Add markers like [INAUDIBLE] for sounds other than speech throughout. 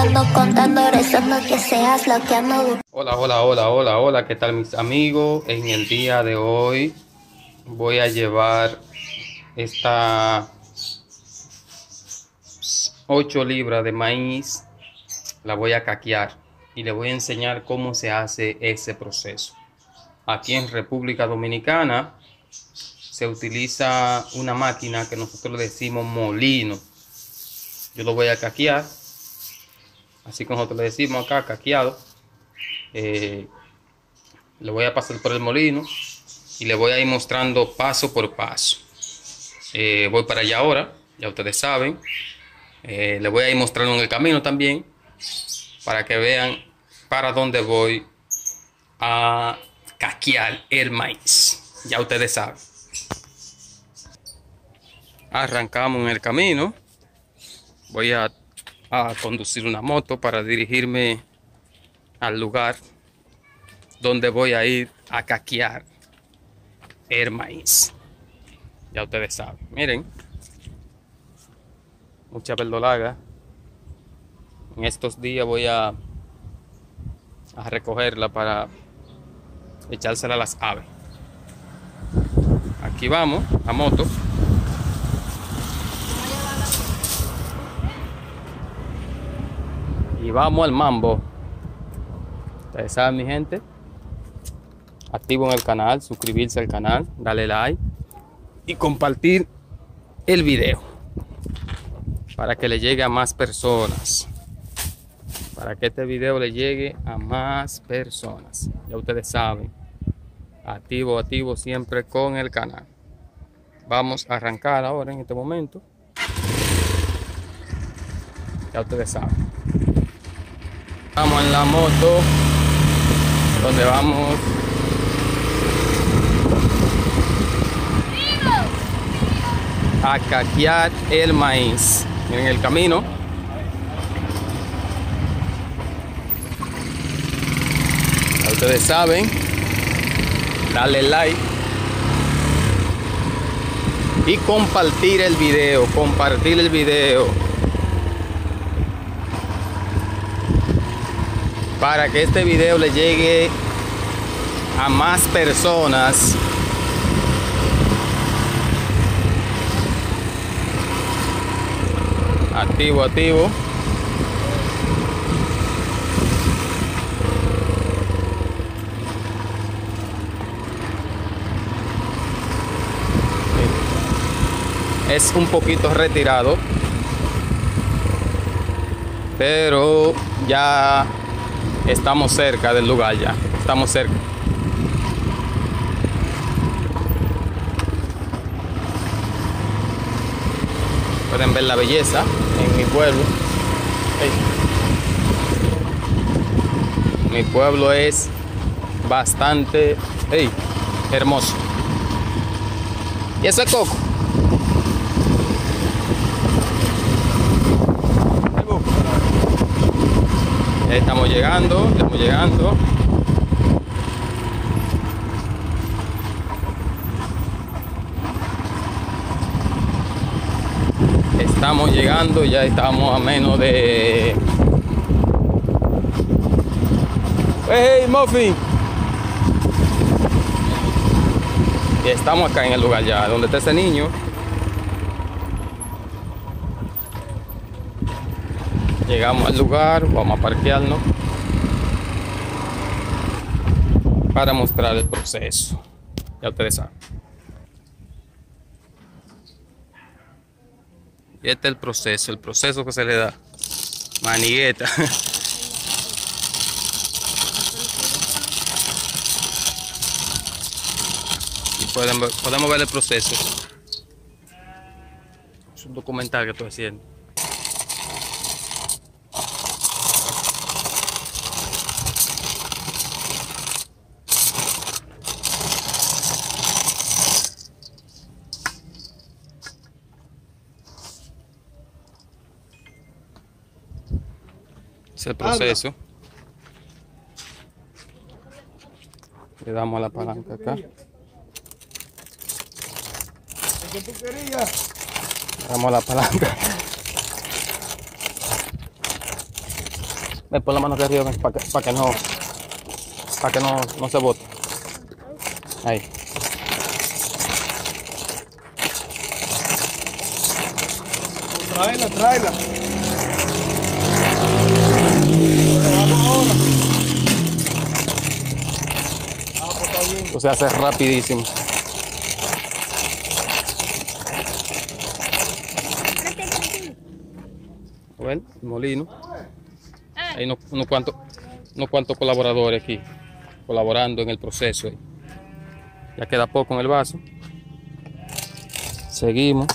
contando, contando, rezando que seas lo que amo. Hola, hola, hola, hola, hola, ¿qué tal mis amigos? En el día de hoy voy a llevar esta 8 libras de maíz, la voy a caquear y le voy a enseñar cómo se hace ese proceso. Aquí en República Dominicana se utiliza una máquina que nosotros decimos molino. Yo lo voy a caquear, así como nosotros le decimos acá, caqueado. Eh, le voy a pasar por el molino y le voy a ir mostrando paso por paso. Eh, voy para allá ahora, ya ustedes saben. Eh, le voy a ir mostrando en el camino también para que vean para dónde voy a caquear el maíz. Ya ustedes saben. Arrancamos en el camino. Voy a, a conducir una moto para dirigirme al lugar donde voy a ir a caquear el maíz. Ya ustedes saben. Miren. Mucha verdolaga. En estos días voy a, a recogerla para echársela a las aves. Aquí vamos, a moto. Vamos al mambo. Ustedes saben, mi gente. Activo en el canal, suscribirse al canal, darle like y compartir el video para que le llegue a más personas. Para que este video le llegue a más personas. Ya ustedes saben. Activo, activo siempre con el canal. Vamos a arrancar ahora en este momento. Ya ustedes saben. Estamos en la moto donde vamos a caquear el maíz. En el camino. Ustedes saben, darle like y compartir el video, compartir el video para que este video le llegue a más personas. Activo activo. Es un poquito retirado pero ya estamos cerca del lugar ya. Estamos cerca. Pueden ver la belleza en mi pueblo. Mi pueblo es bastante hermoso. Y eso es coco estamos llegando estamos llegando estamos llegando, ya estamos a menos de... ¡Hey, Muffin! Estamos acá en el lugar ya, donde está ese niño. Llegamos al lugar, vamos a parquearnos para mostrar el proceso. Ya ustedes saben. Y este es el proceso, el proceso que se le da. Manigueta. Y ver- podemos ver el proceso. Es un documental que estoy haciendo. Es el proceso. Le damos a la palanca acá. Le damos a la palanca. Ven, pon la mano aquí arriba para que, para que no, para que no, no se bote. Ahí. Tráela, tráela. O sea, hace rapidísimo. Bueno, molino. Hay unos, unos cuantos, unos cuantos colaboradores aquí colaborando en el proceso. Ya queda poco en el vaso. Seguimos.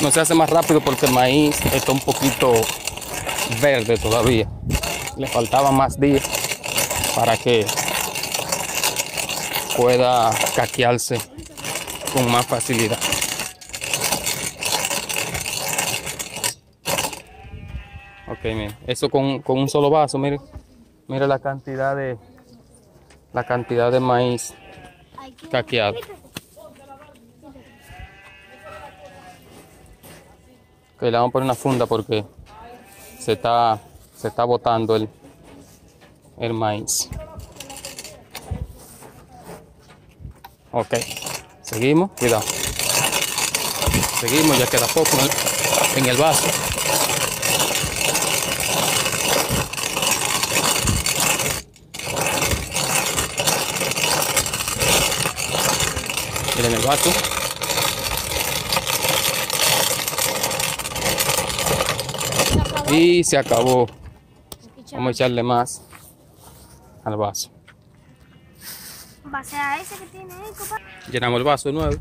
No se hace más rápido porque el maíz está un poquito verde todavía. Le faltaban más días para que pueda caquearse con más facilidad. Ok, mire, eso con, con un solo vaso, mire, mire la cantidad de la cantidad de maíz caqueado. Ok, le vamos a poner una funda porque se está se está botando el, el maíz. Ok, seguimos, cuidado. Seguimos, ya queda poco en el, en el vaso. Miren el vaso. Y se acabó. Vamos a echarle más al vaso. A ese que tiene ahí. Llenamos el vaso de nuevo.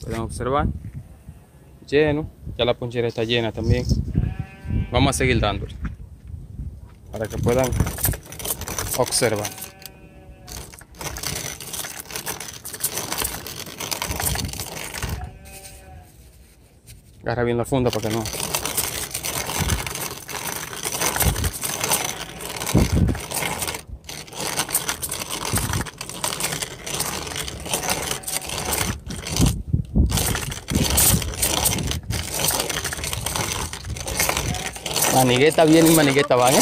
Pueden observar. Lleno. Ya la ponchera está llena también. Vamos a seguir dándole. Para que puedan observar. Agarra bien la funda para que no. Manigueta viene y manigueta van, ¿eh?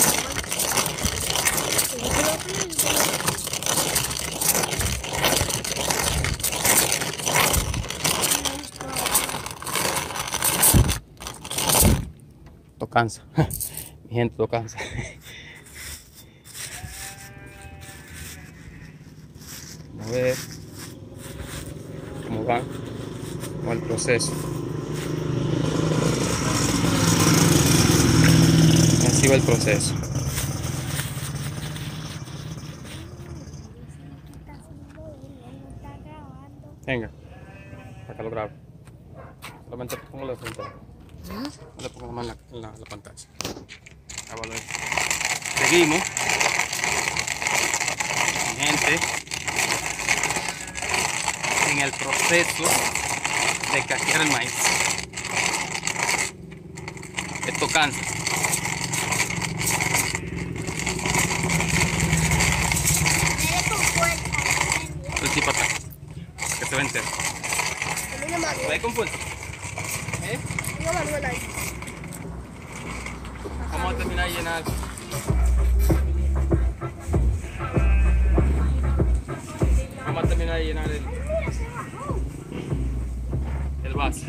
Esto cansa. [LAUGHS] Mi gente, esto cansa. Vamos [LAUGHS] a ver cómo van con el proceso. Así el proceso. Venga, que lo grabe. Solamente pongo la frente. Le pongo más la, la, la pantalla. Ahí. Seguimos. Gente, en el proceso de caquear el maíz. Esto cansa. Mire con fuerza. El tipo acá. Que se ve entero. Mira Manuel. ¿Ve con fuerza? ¿Eh? Vamos a terminar de llenar. Vamos a terminar de llenar el, el vaso.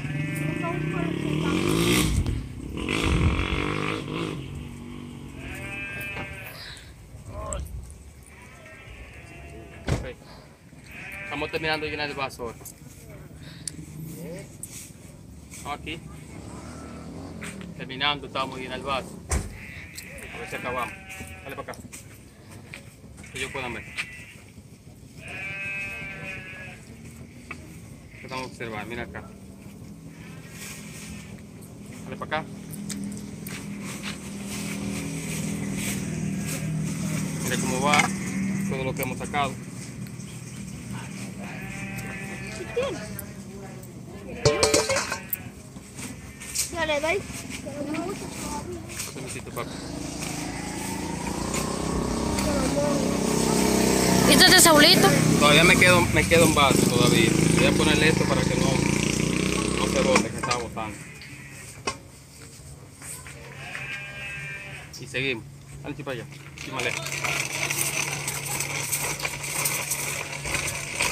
Terminando de llenar el vaso ahora. Estamos aquí. Terminando, estamos llenando el vaso. A ver si acabamos. Dale para acá. Que ellos puedan ver. ¿Qué Vamos a observar, mira acá. Dale para acá. Mira cómo va todo lo que hemos sacado. Bien. Le doy. ¿Viste ese saulito? Todavía me quedo, me quedo en vaso todavía. Voy a ponerle esto para que no, no se bote, que está botando. Y seguimos. Dale, para allá.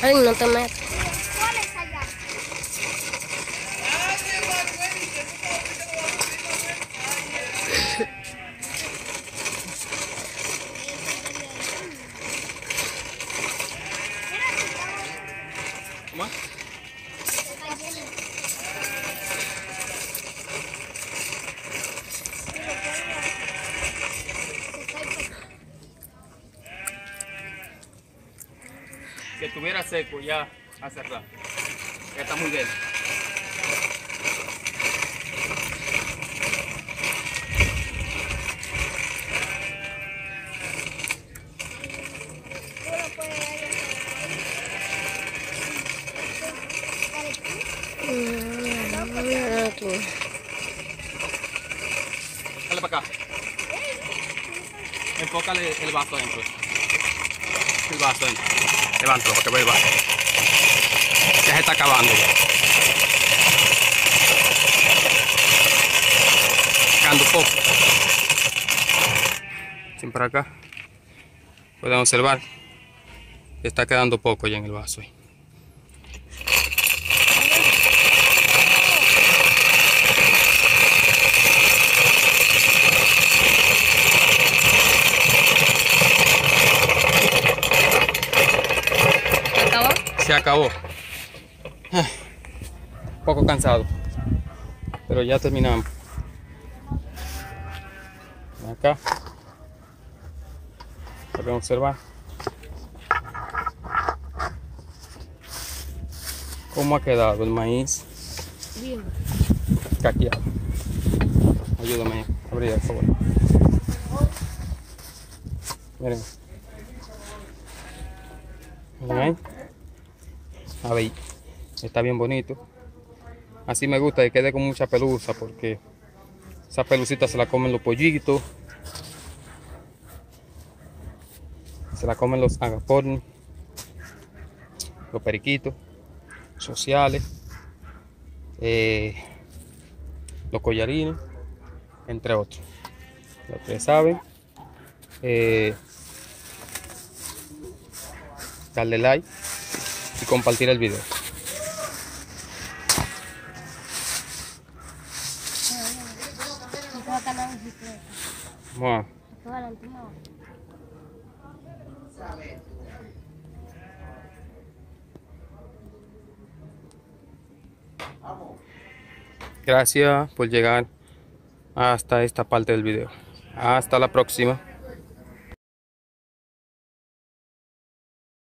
Ay, no te metas. Seco ya a está muy bien. Dale para acá. Enfócale el vaso adentro. El vaso adentro. Levántalo para que vea el vaso. Ya se está acabando. ya. Quedando poco. Sin para acá. Pueden observar. Está quedando poco ya en el vaso. Se acabó. Un poco cansado, pero ya terminamos. Acá pueden observar cómo ha quedado el maíz Bien. caqueado. Ayúdame a abrir, por favor. Miren. Ahí. A está bien bonito. Así me gusta que quede con mucha pelusa porque esa pelucita se la comen los pollitos. Se la comen los agapornis, los periquitos, sociales, eh, los collarines, entre otros. Lo que saben, eh, darle like y compartir el video. Gracias por llegar hasta esta parte del video. Hasta la próxima.